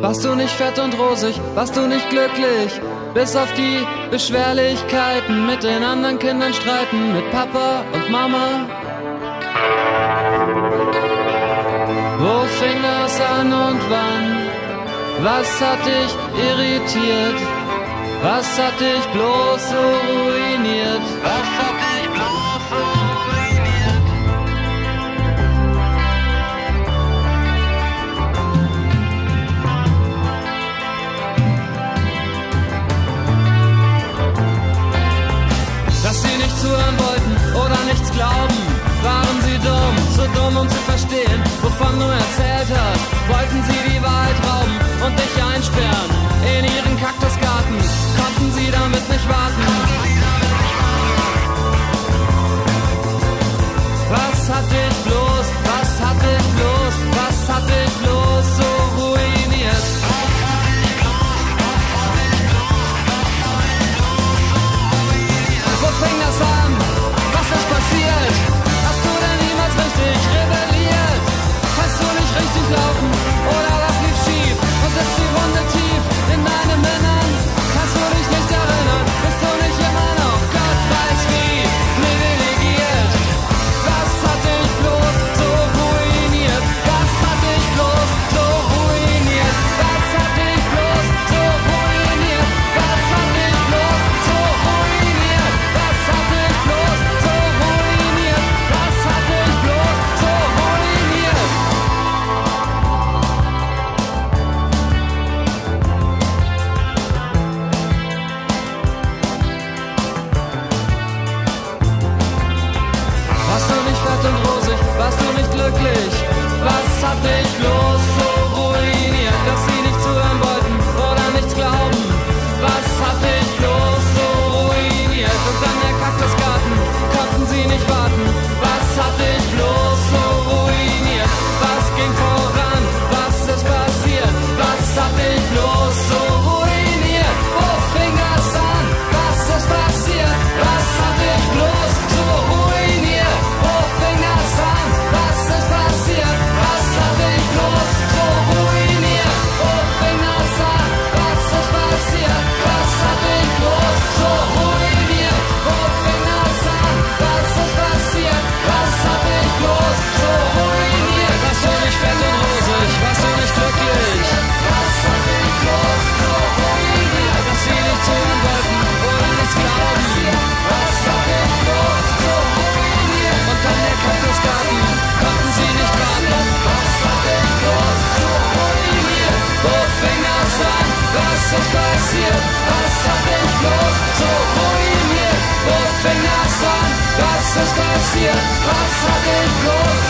Warst du nicht fett und rosig, warst du nicht glücklich, bis auf die Beschwerlichkeiten mit den anderen Kindern streiten, mit Papa und Mama. Wo fing das an und wann? Was hat dich irritiert? Was hat dich bloß so ruiniert? Was hat zuhören wollten oder nichts glauben. Waren sie dumm, zu dumm, um zu verstehen, wovon du erzählt hast? Wollten sie escasez, pasa que